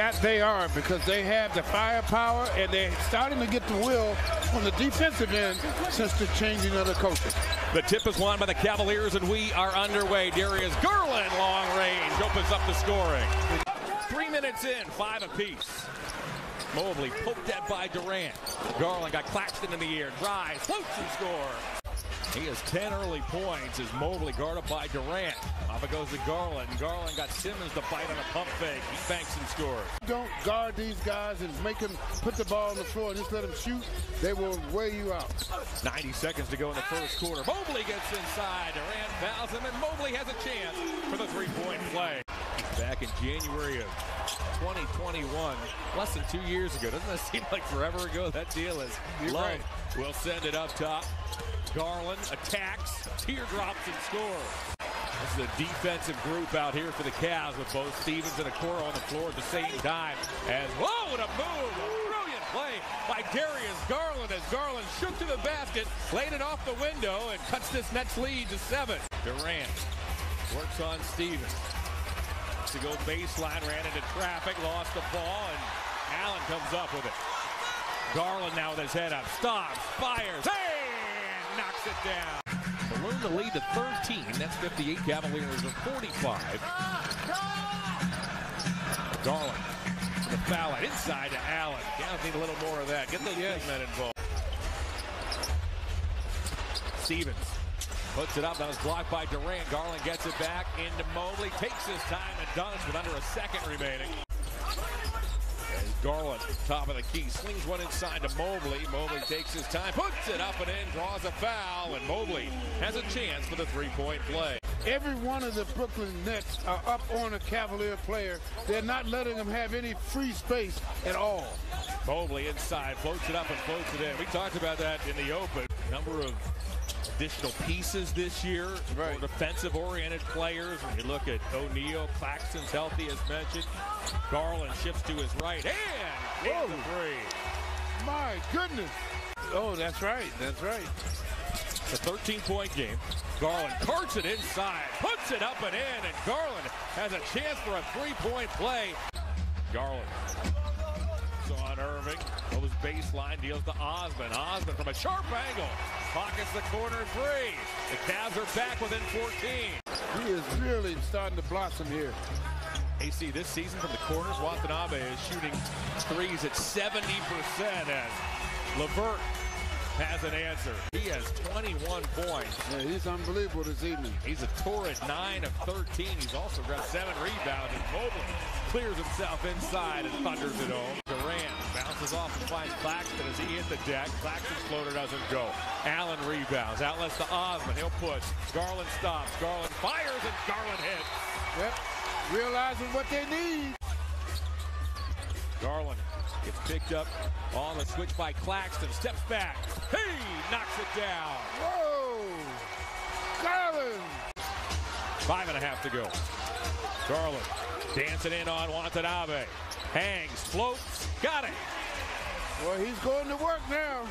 that they are because they have the firepower and they're starting to get the will on the defensive end since the changing of the coaches. The tip is won by the Cavaliers, and we are underway. Darius Garland, long range, opens up the scoring. Three minutes in, five apiece. Mobley poked at by Durant. Garland got Claxton in the air, drives, floats and scores. He has 10 early points as Mobley guarded by Durant. Off it goes to Garland. Garland got Simmons to bite on a pump fake. He banks and scores. Don't guard these guys and make them put the ball on the floor and just let them shoot. They will wear you out. 90 seconds to go in the first quarter. Mobley gets inside. Durant fouls him, and Mobley has a chance for the three-point play. Back in January of 2021, less than two years ago. Doesn't that seem like forever ago? That deal is You're right. We'll send it up top. Garland attacks, teardrops, and scores. This is a defensive group out here for the Cavs with both Stevens and Okoro on the floor at the same time. As whoa, what a move! A brilliant play by Darius Garland as Garland shook to the basket, laid it off the window, and cuts this Nets lead to seven. Durant works on Stevens. To go baseline, ran into traffic, lost the ball, and Allen comes up with it. Garland now with his head up, stops, fires, hey, knocks it down. Balloon the lead to 13. That's 58. Cavaliers are 45. Garland to the foul inside to Allen. Cavs need a little more of that. Get those big men involved. Stevens puts it up. That was blocked by Durant. Garland gets it back into Mobley. Takes his time and dunks with under a second remaining. Garland, top of the key, slings one inside to Mobley. Mobley takes his time, puts it up and in, draws a foul, and Mobley has a chance for the three-point play. Every one of the Brooklyn Nets are up on a Cavalier player. They're not letting them have any free space at all. Mobley inside, floats it up and floats it in. We talked about that in the open. Number of additional pieces this year, Right. more defensive-oriented players. When you look at O'Neale, Claxton's healthy as mentioned. Garland shifts to his right and hits the Whoa. three. My goodness. Oh, that's right. That's right. It's a 13-point game. Garland carts it inside, puts it up and in, and Garland has a chance for a three-point play. Garland. On Irving. Goes baseline, deals to Osman. Osman from a sharp angle. Pockets the corner three. The Cavs are back within 14. He is really starting to blossom here. AC this season from the corners, Watanabe is shooting threes at 70% as Levert has an answer. He has 21 points. Yeah, he's unbelievable this evening. He's a torrid 9 of 13. He's also got 7 rebounds. And Mobley clears himself inside and thunders it home. Bounces off and finds Claxton as he hit the deck. Claxton's floater doesn't go. Allen rebounds. Outlets to Osman. He'll push. Garland stops. Garland fires and Garland hits. Yep. Realizing what they need. Garland gets picked up on the switch by Claxton. Steps back. He Knocks it down. Whoa! Garland! Five and a half to go. Garland dancing in on Watanabe. Hangs, floats, got it. Well, he's going to work now.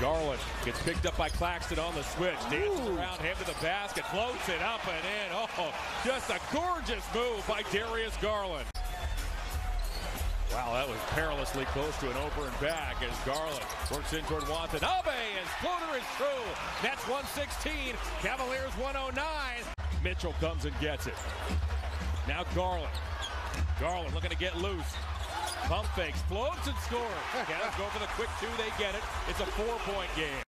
Garland gets picked up by Claxton on the switch. Dances Ooh. around him to the basket, floats it up and in. Oh, just a gorgeous move by Darius Garland. Wow, that was perilously close to an over and back as Garland works in toward Watanabe. His floater is true. Nets 116, Cavaliers 109. Mitchell comes and gets it. Now Garland. Garland looking to get loose. Pump fakes, floats and scores. Cavs go for the quick two, they get it. It's a four-point game.